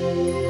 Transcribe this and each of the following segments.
Metiasi,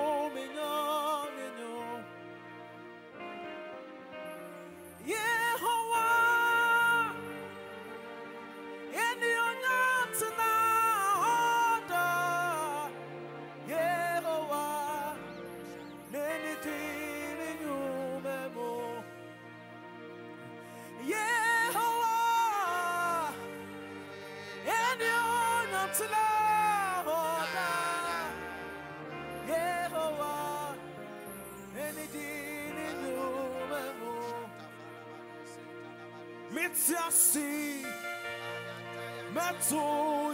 Mitsiasi, Metsu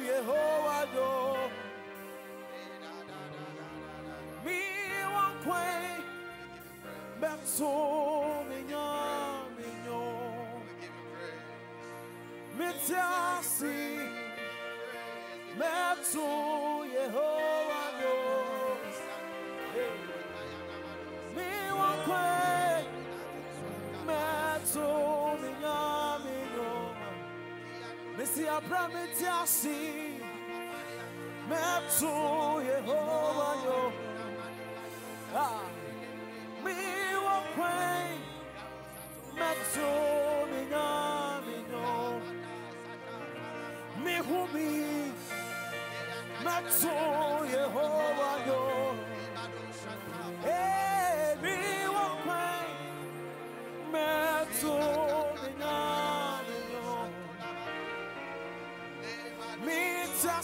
Yehovah, yo, me one quay, Metsu Minyo, Minyo, Missy Abramitiasi. Metsu Yehovah knows. Ah. Me one quay. Metsu minyamino. Me who me. Metsu Yehovah yo.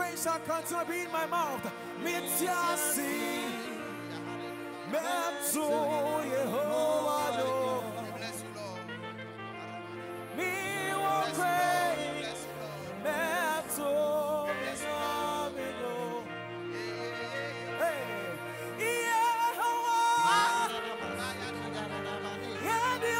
praise shall continue to be in my mouth. Mitasi. Metsu Yehovah yo. Me quay. Metsu minamino. Hey. Yehovah. Yeah,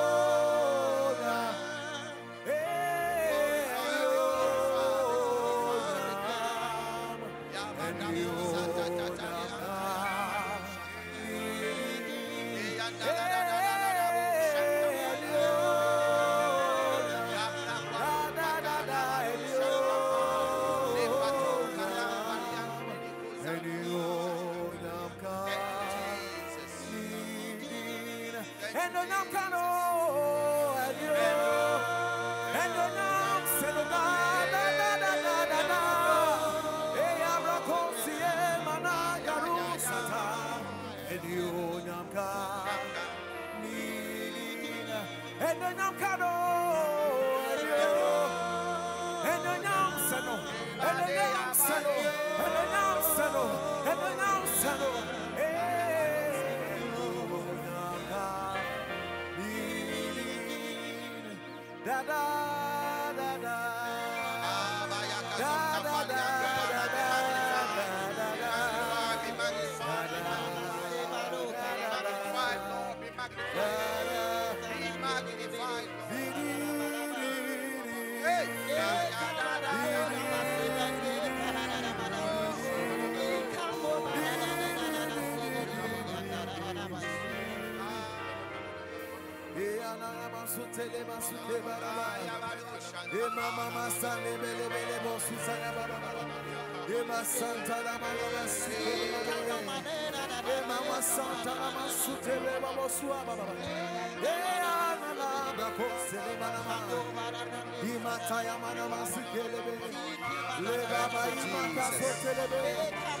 And the nam kano, and kosele mana mana masike le baba i mata sote le bele.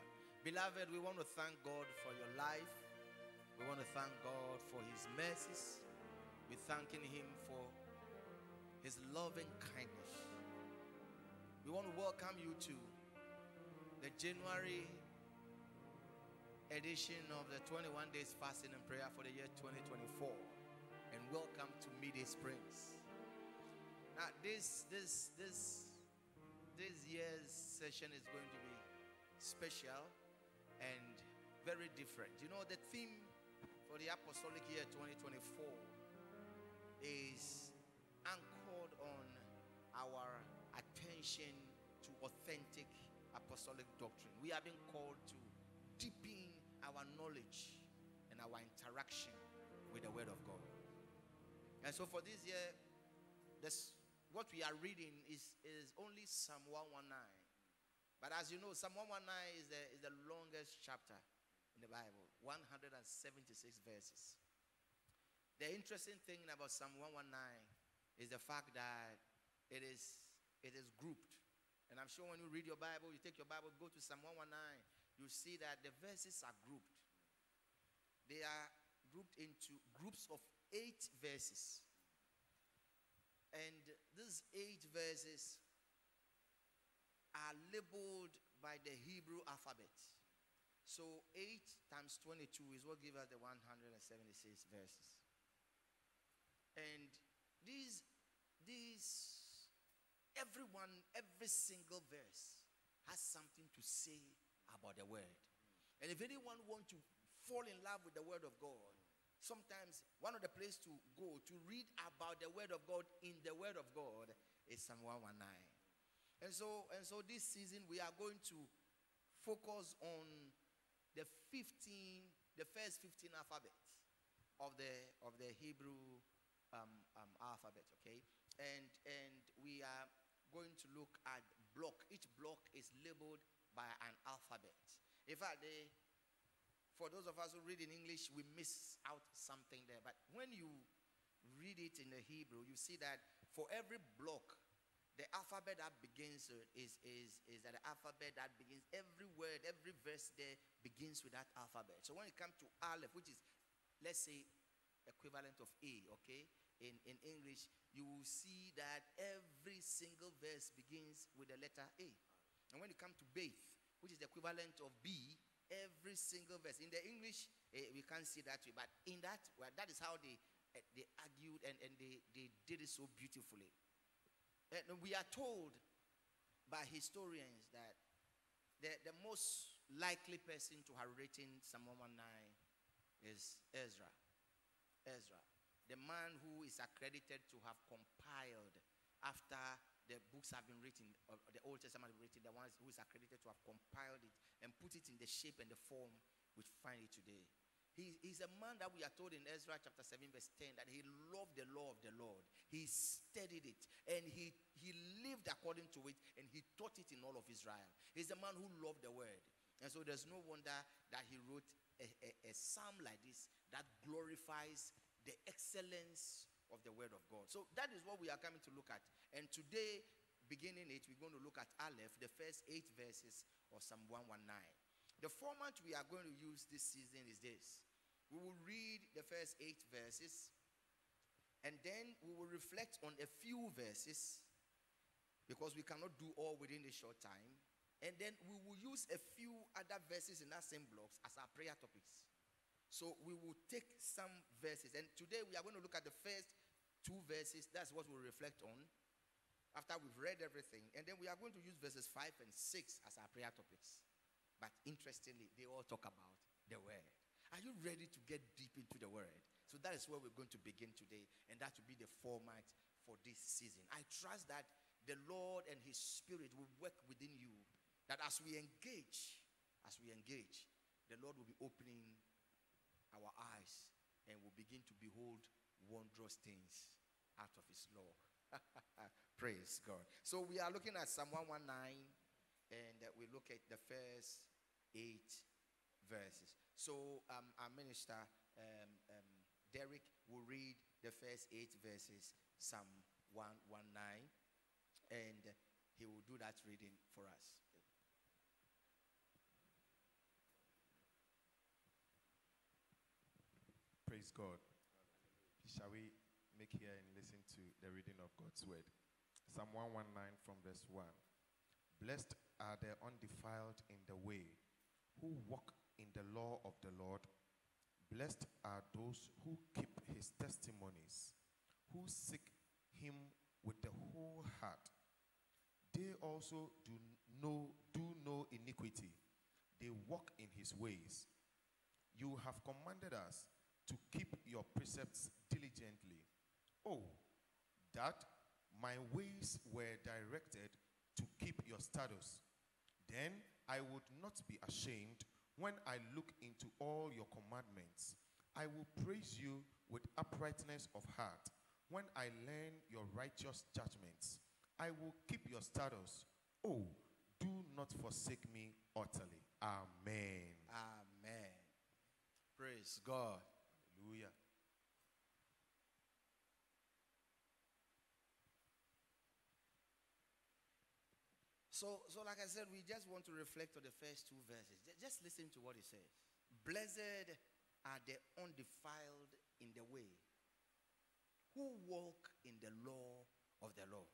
Beloved, we want to thank God for your life. We want to thank God for his mercies. We're thanking him for his loving kindness. We want to welcome you to the January edition of the 21 days fasting and prayer for the year 2024. And welcome to Midday Springs. Now, this this this this year's session is going to be special and very different. You know, the theme for the Apostolic Year 2024 is anchored on our attention to authentic apostolic doctrine. We have been called to deepen our knowledge and our interaction with the Word of God. And so for this year, this, what we are reading is, is only Psalm 119. But as you know, Psalm 119 is the, is the longest chapter in the Bible, 176 verses. The interesting thing about Psalm 119 is the fact that it is, it is grouped. And I'm sure when you read your Bible, you take your Bible, go to Psalm 119, you see that the verses are grouped. They are grouped into groups of eight verses. And these eight verses are labeled by the Hebrew alphabet. So 8 times 22 is what gives us the 176 verses. And these, these, everyone, every single verse has something to say about the word. And if anyone wants to fall in love with the word of God, sometimes one of the places to go to read about the word of God in the word of God is Psalm 119. And so, and so this season we are going to focus on the 15, the first 15 alphabets of the of the Hebrew um, um, alphabet. Okay, and and we are going to look at block. Each block is labeled by an alphabet. In fact, they, for those of us who read in English, we miss out something there. But when you read it in the Hebrew, you see that for every block the alphabet that begins is, is, is that the alphabet that begins every word, every verse there begins with that alphabet. So when it comes to Aleph, which is, let's say, equivalent of A, okay, in, in English, you will see that every single verse begins with the letter A. And when it comes to Beth, which is the equivalent of B, every single verse in the English, eh, we can't see that way, but in that, well, that is how they, eh, they argued and, and they, they did it so beautifully. And we are told by historians that the, the most likely person to have written Psalm 119 is Ezra. Ezra, the man who is accredited to have compiled after the books have been written, or the Old Testament written, the ones who is accredited to have compiled it and put it in the shape and the form we find it today. He, he's a man that we are told in Ezra chapter 7, verse 10, that he loved the law of the Lord. He studied it and he, he lived according to it and he taught it in all of Israel. He's a man who loved the word. And so there's no wonder that he wrote a, a, a psalm like this that glorifies the excellence of the word of God. So that is what we are coming to look at. And today, beginning it, we're going to look at Aleph, the first eight verses of Psalm 119. The format we are going to use this season is this we will read the first eight verses, and then we will reflect on a few verses because we cannot do all within a short time. And then we will use a few other verses in that same blocks as our prayer topics. So we will take some verses. And today we are going to look at the first two verses. That's what we'll reflect on after we've read everything. And then we are going to use verses 5 and 6 as our prayer topics. But interestingly, they all talk about the word. Are you ready to get deep into the word? So that is where we're going to begin today, and that will be the format for this season. I trust that the Lord and His Spirit will work within you. That as we engage, as we engage, the Lord will be opening our eyes and will begin to behold wondrous things out of His law. Praise God. So we are looking at Psalm 119, and we look at the first eight verses. So um, our minister, um, um, Derek, will read the first eight verses, Psalm 119, and he will do that reading for us. Praise God. Shall we make here and listen to the reading of God's word? Psalm 119 from verse 1. Blessed are the undefiled in the way who walk in the law of the Lord. Blessed are those who keep his testimonies, who seek him with the whole heart. They also do know, do no iniquity. They walk in his ways. You have commanded us to keep your precepts diligently. Oh, that my ways were directed to keep your statutes. Then I would not be ashamed when I look into all your commandments. I will praise you with uprightness of heart. When I learn your righteous judgments, I will keep your statutes. Oh, do not forsake me utterly. Amen. Amen. Praise God. Hallelujah. So, so like I said, we just want to reflect on the first two verses. Just listen to what he says. Blessed are the undefiled in the way, who walk in the law of the Lord.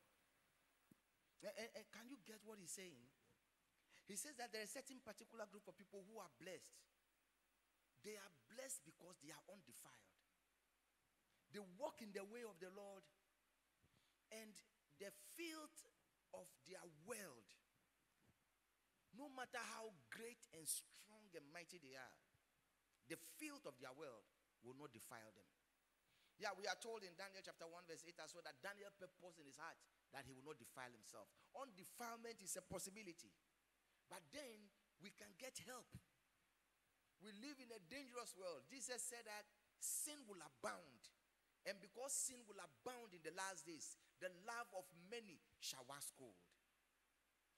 Eh, eh, eh, can you get what he's saying? He says that there is a certain particular group of people who are blessed. They are blessed because they are undefiled. They walk in the way of the Lord, and the filth of their world, no matter how great and strong and mighty they are, the filth of their world will not defile them. Yeah, we are told in Daniel chapter 1, verse 8 as well that Daniel purposed in his heart that he will not defile himself. Undefilement is a possibility. But then we can get help. We live in a dangerous world. Jesus said that sin will abound. And because sin will abound in the last days, the love of many shall wax cold.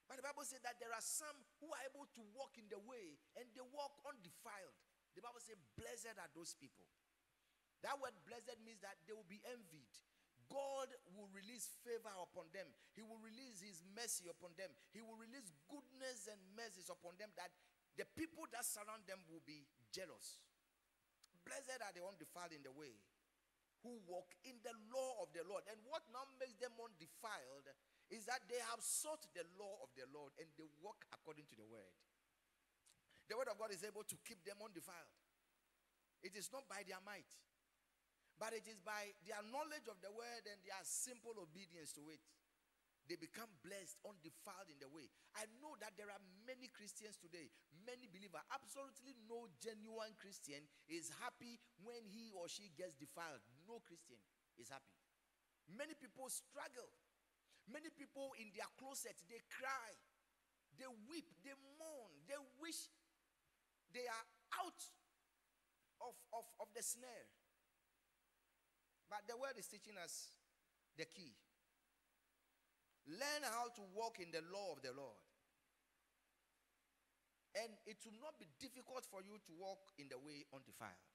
But the Bible says that there are some who are able to walk in the way and they walk undefiled. The Bible says, Blessed are those people. That word blessed means that they will be envied. God will release favor upon them. He will release His mercy upon them. He will release goodness and mercies upon them that the people that surround them will be jealous. Blessed are the undefiled in the way who walk in the law of the Lord. And what now makes them undefiled is that they have sought the law of the Lord and they walk according to the word. The word of God is able to keep them undefiled. It is not by their might, but it is by their knowledge of the word and their simple obedience to it. They become blessed, undefiled in the way. I know that there are many Christians today, many believers. Absolutely no genuine Christian is happy when he or she gets defiled. No Christian is happy. Many people struggle. Many people in their closet, they cry, they weep, they mourn, they wish they are out of, of, of the snare. But the word is teaching us the key. Learn how to walk in the law of the Lord. And it will not be difficult for you to walk in the way undefiled.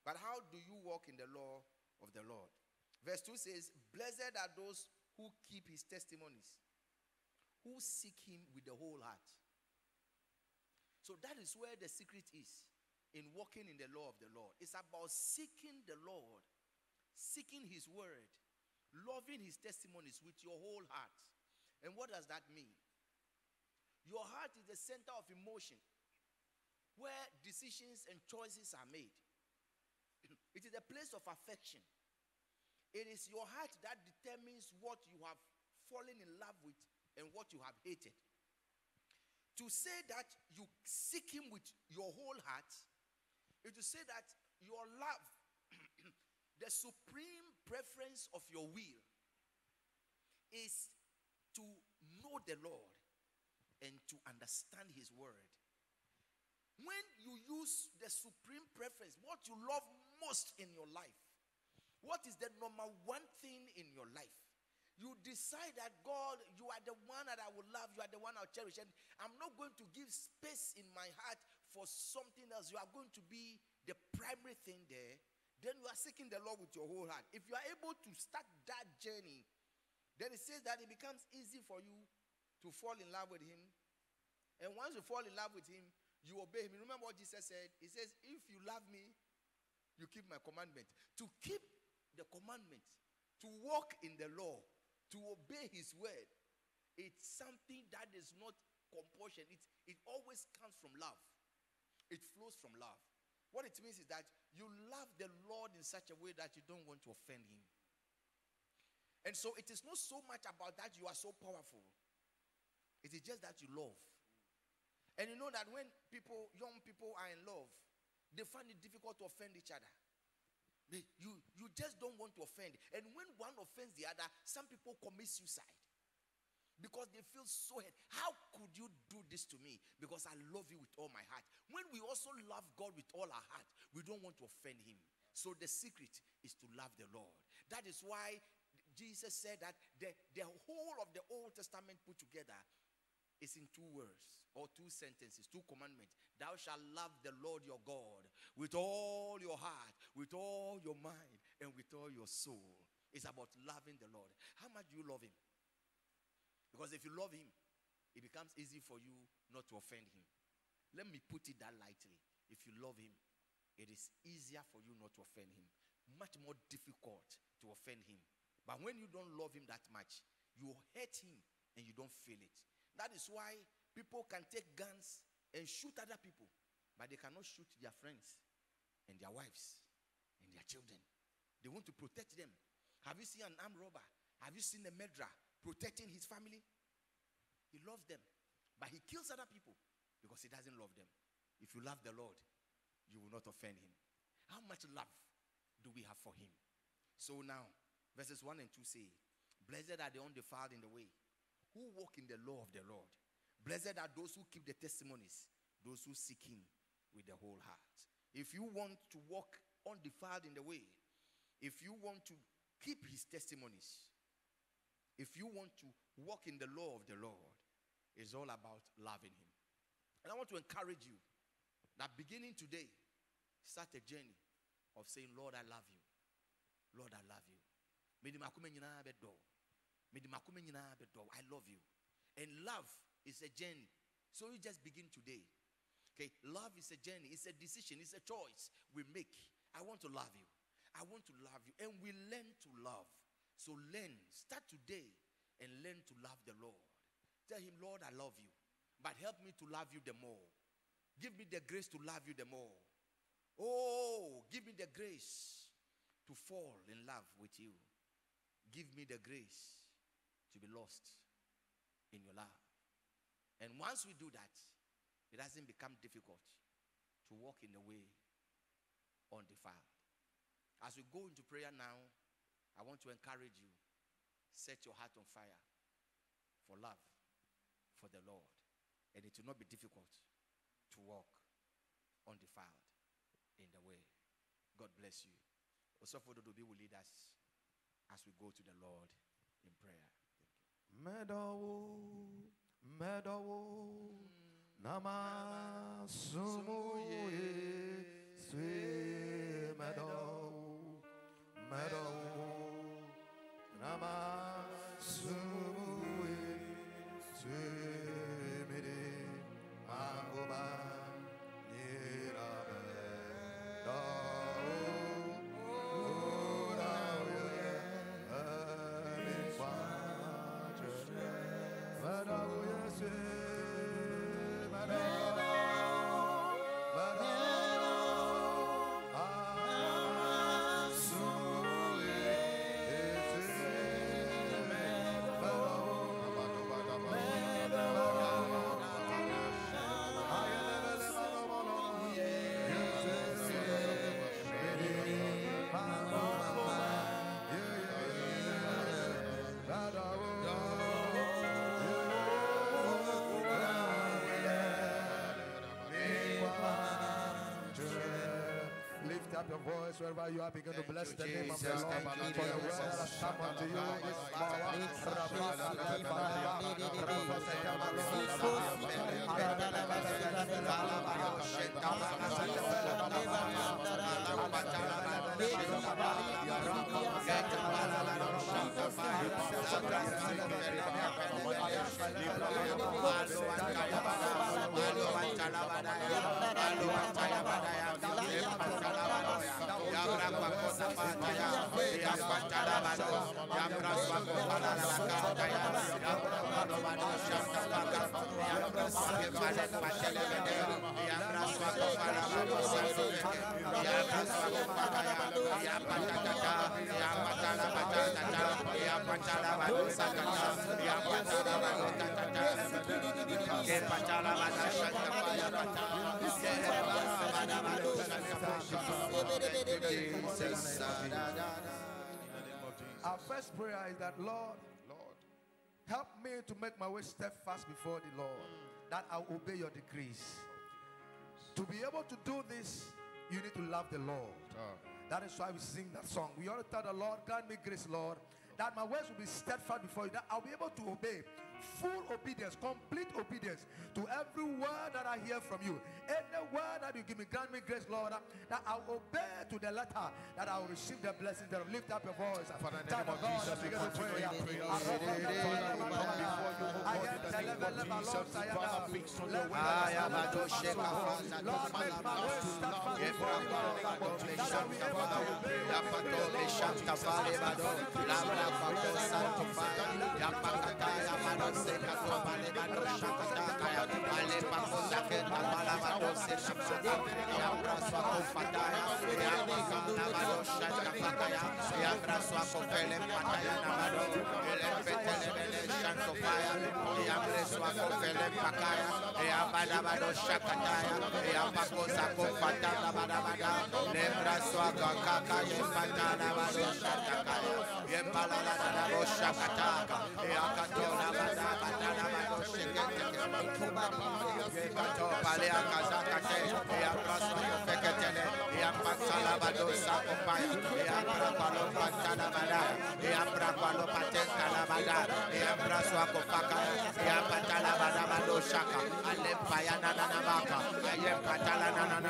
But how do you walk in the law of the Lord? Verse 2 says, Blessed are those who keep his testimonies, who seek him with the whole heart. So that is where the secret is in walking in the law of the Lord. It's about seeking the Lord, seeking his word, loving his testimonies with your whole heart. And what does that mean? Your heart is the center of emotion where decisions and choices are made. it is a place of affection. It is your heart that determines what you have fallen in love with and what you have hated. To say that you seek Him with your whole heart is to say that your love, the supreme preference of your will, is to know the Lord and to understand His word. When you use the supreme preference, what you love most in your life, what is the number one thing in your life? You decide that God, you are the one that I will love, you are the one I'll cherish, and I'm not going to give space in my heart for something else. You are going to be the primary thing there. Then you are seeking the Lord with your whole heart. If you are able to start that journey, then it says that it becomes easy for you to fall in love with Him. And once you fall in love with Him, you obey Him. Remember what Jesus said? He says, If you love me, you keep my commandment. To keep the commandment, to walk in the law, to obey His word, it's something that is not compulsion. It, it always comes from love, it flows from love. What it means is that you love the Lord in such a way that you don't want to offend Him. And so it is not so much about that you are so powerful, it is just that you love. And you know that when people, young people are in love, they find it difficult to offend each other. You, you just don't want to offend. And when one offends the other, some people commit suicide because they feel so hurt. How could you do this to me? Because I love you with all my heart. When we also love God with all our heart, we don't want to offend Him. So the secret is to love the Lord. That is why Jesus said that the, the whole of the Old Testament put together is in two words or two sentences, two commandments. Thou shalt love the Lord your God with all your heart, with all your mind, and with all your soul. It's about loving the Lord. How much do you love Him? Because if you love Him, it becomes easy for you not to offend Him. Let me put it that lightly. If you love Him, it is easier for you not to offend Him, much more difficult to offend Him. But when you don't love Him that much, you hate Him and you don't feel it. That is why people can take guns and shoot other people, but they cannot shoot their friends and their wives and their children. They want to protect them. Have you seen an armed robber? Have you seen a murderer protecting his family? He loves them, but he kills other people because he doesn't love them. If you love the Lord, you will not offend him. How much love do we have for him? So now, verses 1 and 2 say, Blessed are the undefiled in the way, who walk in the law of the Lord. Blessed are those who keep the testimonies, those who seek him with the whole heart. If you want to walk undefiled in the way, if you want to keep his testimonies, if you want to walk in the law of the Lord, it's all about loving him. And I want to encourage you that beginning today, start a journey of saying, Lord, I love you. Lord, I love you. I love you. And love is a journey. So you just begin today. Okay love is a journey. It's a decision. It's a choice we make. I want to love you. I want to love you. And we learn to love. So learn start today and learn to love the lord. Tell him lord i love you but help me to love you the more. Give me the grace to love you the more. Oh give me the grace to fall in love with you. Give me the grace to be lost in your love. And once we do that, it doesn't become difficult to walk in the way undefiled. As we go into prayer now, I want to encourage you set your heart on fire for love for the Lord. And it will not be difficult to walk undefiled in the way. God bless you. Osofo Dodobi will lead us as we go to the Lord in prayer. medavu, medavu, namasuji svý medavu, medavu, namasuji. Voice wherever you are. Begin to bless the name of the. Lord. For the word that has come unto you this yabra Our first prayer is that Lord, Lord, help me to make my way steadfast before the Lord, that I obey your decrees. To be able to do this, you need to love the Lord. That is why we sing that song. We to tell the Lord, grant me grace, Lord, that my ways will be steadfast before you, that I'll be able to obey full obedience, complete obedience to every word that I hear from you. Any word that you give me, grant me grace, Lord, that I'll obey to the letter, that I'll receive the blessing thereof. Lift up your voice. Father, in the name of Jesus, we continue in prayer. I Father, we come before you, O God, in the name of Jesus. Father, fix on your way. Lord, make my way steadfast before you, Lord, that I'll be able to obey your decrees, Lord. Yepala Lepato palea kazakate, ya praso yo feketele, ya patsala bado sakopaya, ya prapalo pantala bada, ya prapalo patentala bada, ya praso akopaka, ya patala bada bado shaka, ale paya na na na baka, ya patala na na na na bo shaka,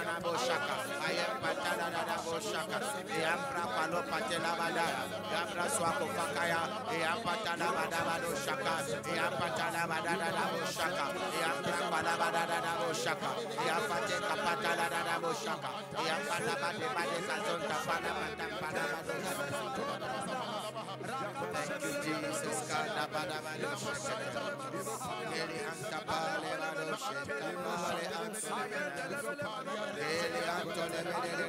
na bo shaka, ya prapala bada na na bo shaka, ya pate kapata na na na bo shaka, ya pata bade bade kazonta pada bada pada bado Thank you, Jesus. Kada bada bado shaka. Eli anta pale bado shaka. Pale anta Eli anta le bede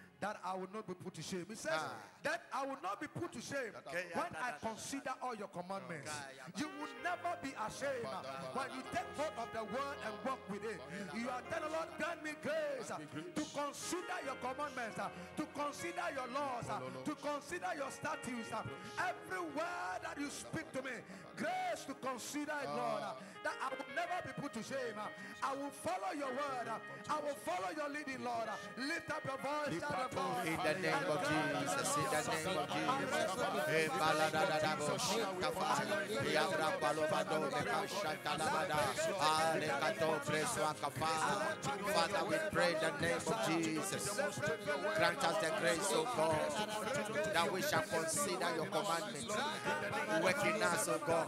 That I will not be put to shame. He says Ah. that I will not be put to shame when I consider all your commandments. You will never be ashamed when you take hold of the word and walk with it. You are telling Lord, grant me grace to consider your commandments, to consider your laws, uh, to consider your statutes. Every word that you speak to me, grace to consider it, Lord. uh, That I will never be put to shame. I will follow your word. I will follow your leading, Lord. Lift up your voice, shout of God. In the name of Jesus, in the name of Jesus. Father, we pray in the name of Jesus. Grant us the grace, O God, that we shall consider your commandments. Work in us, O God,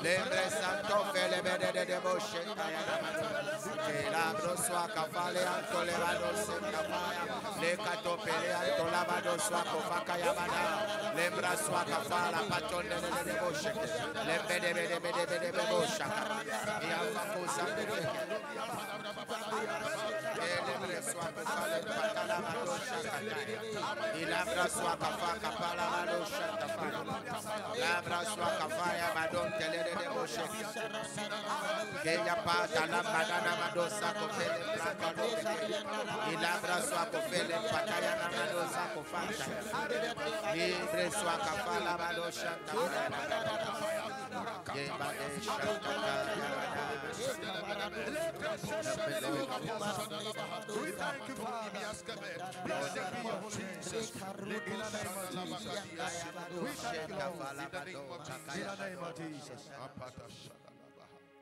Lembre santo fele bede de de bo sheka ya namana. Kela broswa kafale antole bado sekafaya. Le kato pele kofaka ya bada. Lembra kafala de de de. Lembe de bede. Yeba de shanta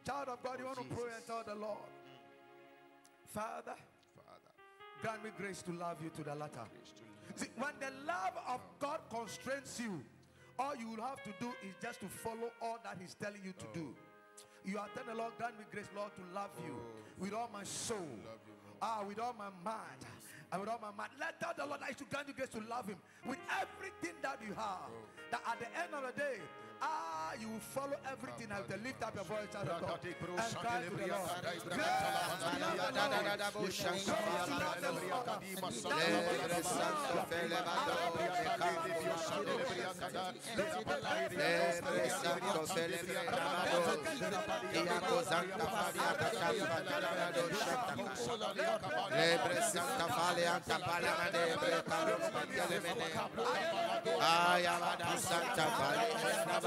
Child of God, you want to pray and tell the Lord, Father, Father, grant me grace to love you to the latter. See, when the love of God constrains you, all you will have to do is just to follow all that He's telling you to do. You are telling the Lord, grant me grace, Lord, to love you with all my soul, ah, with all my mind, and with all my mind. Let tell the Lord I should grant you grace to love Him with everything that you have. That at the end of the day, ah, you follow everything. I lift up your voice the top and cry to the Lord. Grace to love the Lord. Lebre santo fele Lebre santo fele Ia cosanta faria catamba tarado shata Lebre santa fale anta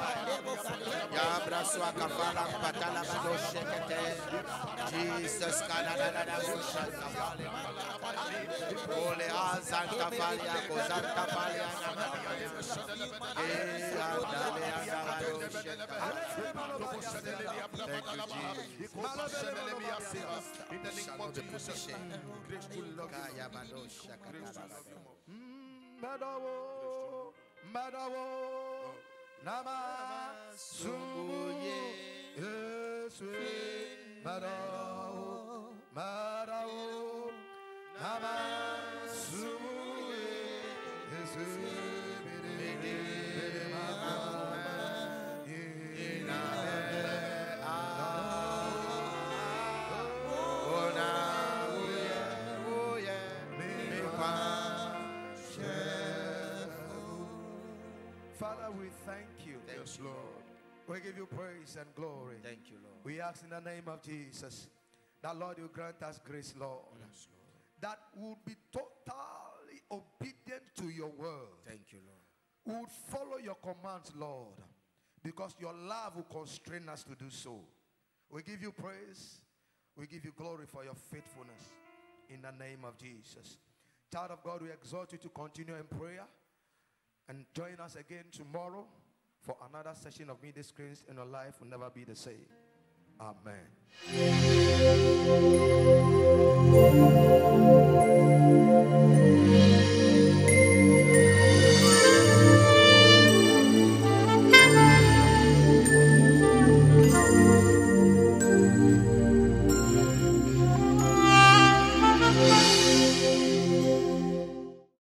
ko Le vada vade shanta fale cosanta Lebra swaka fale anta fale anta vade de bosha Ile akozanta fale akatapa la badoshe Ya braswa kafala patala badoshe kete Jesus kana na na na bosha kafale Ole azanta fale akozanta fale ana In the name of Jesus. Grace to love you. Father, we thank you. Thank you, Lord. We give you praise and glory. Thank you, Lord. We ask in the name of Jesus that, Lord, you grant us grace, Lord, that we would be totally obedient to your word. Thank you, Lord. We would follow your commands, Lord, because your love will constrain us to do so. We give you praise. We give you glory for your faithfulness in the name of Jesus. Child of God, we exhort you to continue in prayer and join us again tomorrow for another session of Midday Springs, and your life will never be the same. Amen.